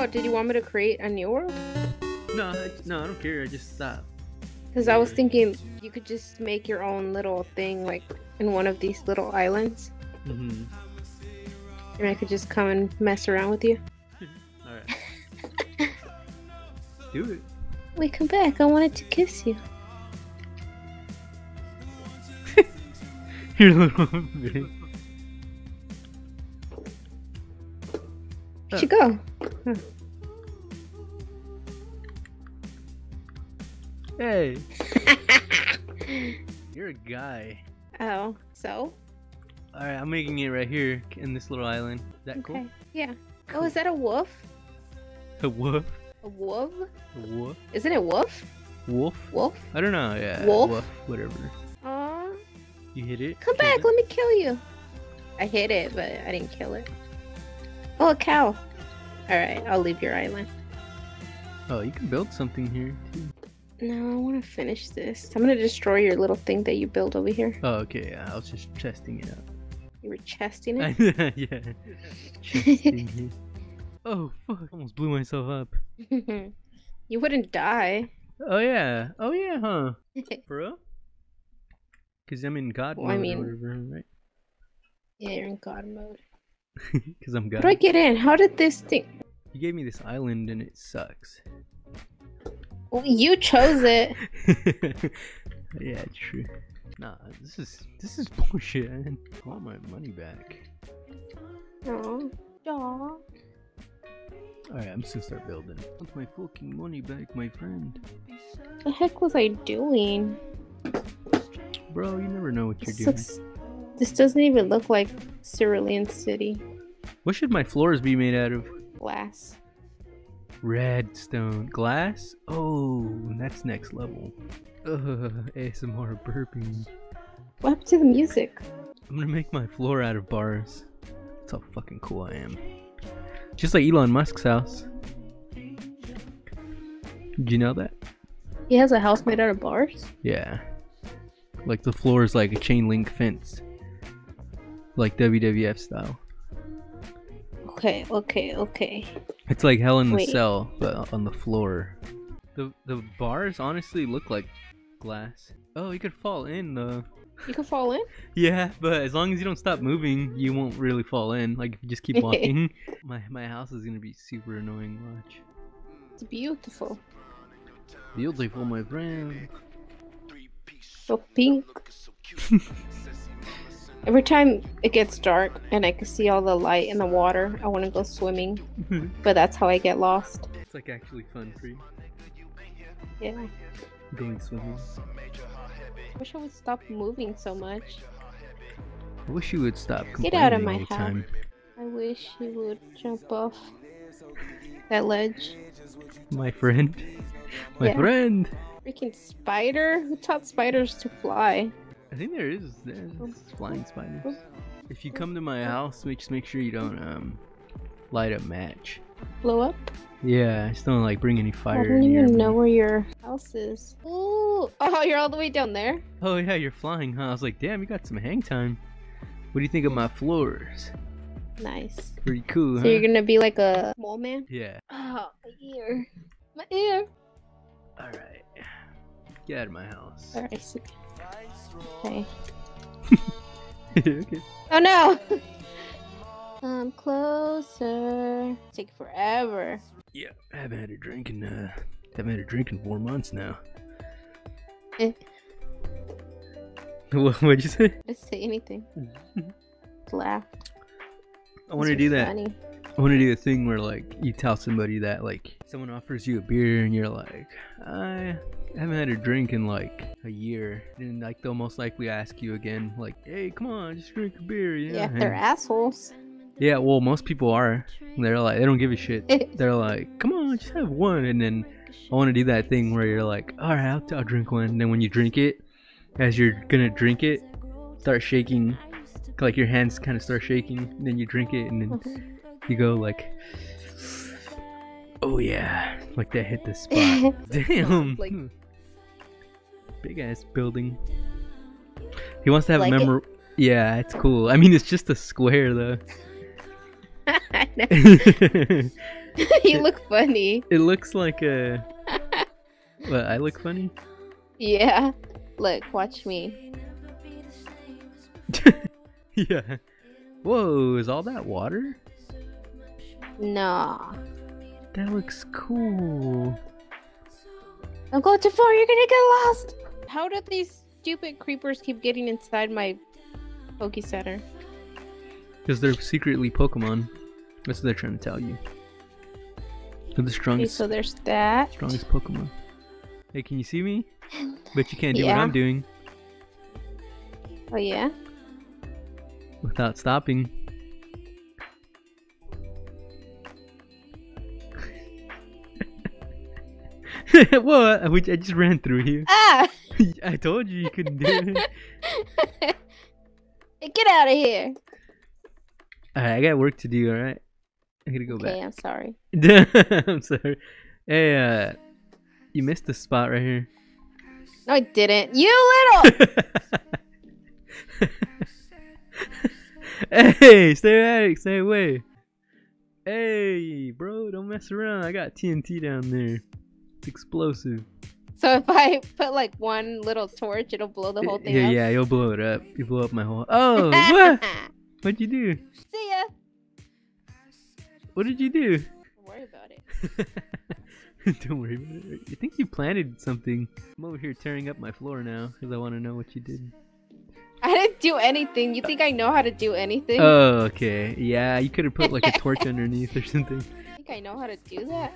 Oh, did you want me to create a new world? No, I, no, I don't care. I just stop. Because I was thinking you could just make your own little thing, like in one of these little islands, Mm-hmm. and I could just come and mess around with you. All right. Do it. Wait, come back. I wanted to kiss you. Your little bit. Where'd you go? Hey, you're a guy. Oh, so? All right, I'm making it right here in this little island. Is that Okay. cool? Yeah. Oh, is that a wolf? A wolf? A wolf? A wolf? Isn't it wolf? Wolf? Wolf? I don't know. Yeah. Wolf? Whatever. Aw. You hit it. Come back. it? Let me kill you. I hit it, but I didn't kill it. Oh, a cow. Alright, I'll leave your island. Oh, you can build something here. Too. No, I want to finish this. I'm gonna destroy your little thing that you built over here. Oh, okay. Yeah, I was just testing it out. You were chesting it. yeah. Testing it. Oh fuck! Almost blew myself up. you wouldn't die. Oh yeah. Oh yeah, huh? Bro? Cause I'm in God Well, I mode mean- or whatever, right? Yeah, you're in God mode. Cause I'm God. How do I get in? How did this thing? You gave me this island and it sucks. Well, you chose it. yeah, true. Nah, this is this is bullshit. I want my money back. Aw. Aw. Alright, I'm just gonna start building. I want my fucking money back, my friend. The heck was I doing? Bro, you never know what you're This, doing. looks, this doesn't even look like Cerulean City. What should my floors be made out of? Glass. Redstone. Glass? Oh, that's next level. Ugh, ASMR burping. What happened to the music? I'm gonna make my floor out of bars. That's how fucking cool I am. Just like Elon Musk's house. Did you know that? He has a house made out of bars? Yeah. Like the floor is like a chain link fence. Like WWF style. Okay, okay, okay. It's like Hell in the Wait. Cell, but on the floor. The the bars honestly look like glass. Oh, you could fall in though. You can fall in? Yeah, but as long as you don't stop moving, you won't really fall in. Like if you just keep walking. my my house is gonna be super annoying. Watch. It's beautiful. Beautiful, my friend. So pink. Every time it gets dark and I can see all the light in the water, I want to go swimming. But that's how I get lost. it's like actually fun for you Yeah. going swimming. I wish I would stop moving so much. I wish you would stop Get out of my house. time. I wish you would jump off that ledge. My friend. My Yeah. friend. Freaking spider? Who taught spiders to fly? I think there is there's flying spiders. If you come to my house, make- just make sure you don't um light a match. Blow up? Yeah, I just don't like bring any fire. I don't even know where your house is. Ooh. Oh, you're all the way down there? Oh yeah, you're flying, huh? I was like, damn, you got some hang time. What do you think of my floors? Nice. Pretty cool, So huh? you're gonna be like a mole man? Yeah. Oh, my ear. My ear. All right. Get out of my house. Alright, see. Okay. okay. Oh no! Come closer. Take forever. Yeah, I haven't had a drink in uh, haven't had a drink in four months now. Eh. What, what'd you say? Just say anything. Laugh. I want to do that. Funny. I want to do a thing where like you tell somebody that like someone offers you a beer and you're like, I haven't had a drink in like a year, and like they'll most likely ask you again, like, hey, come on, just drink a beer, yeah. Yeah, they're assholes. yeah. Well, most people are. They're like, they don't give a shit. They're like, come on, just have one, and then I want to do that thing where you're like, all right, I'll, I'll drink one, and then when you drink it, as you're gonna drink it, start shaking, like your hands kind of start shaking, and then you drink it, and then mm-hmm. You go like, oh yeah, like that hit the spot. Damn. Like- Big ass building. He wants to have Like a it? Yeah, it's cool. I mean, it's just a square though. You look funny. It looks like a. what? I look funny. Yeah. Look, watch me. yeah. Whoa! Is all that water? Nah. That looks cool. Don't go too far. You're gonna get lost. How did these stupid creepers keep getting inside my Poke Center? Because they're secretly Pokemon. That's what they're trying to tell you. They're the Okay, strongest, so there's that. strongest Pokemon. Hey, can you see me? But you can't do what I'm doing Oh yeah. without stopping. what? I I just ran through you. Ah! I told you you couldn't do it. Get out of here. Alright, I got work to do, alright? I gotta go back. Okay, I'm sorry. I'm sorry. Hey, uh, you missed the spot right here. No, I didn't. You little. hey, stay away, stay away. Hey, bro, don't mess around. I got TNT down there. It's explosive. so if I put like one little torch, it'll blow the whole thing yeah, up. yeah, you'll blow it up. You blow up my whole. Oh, what? What'd you do? See ya. What did you do? Don't worry about it. Don't worry about it. You think you planted something? I'm over here tearing up my floor now because I want to know what you did. I didn't do anything. You think I know how to do anything? Oh, okay. Yeah, you could have put like a torch underneath or something. You think I know how to do that?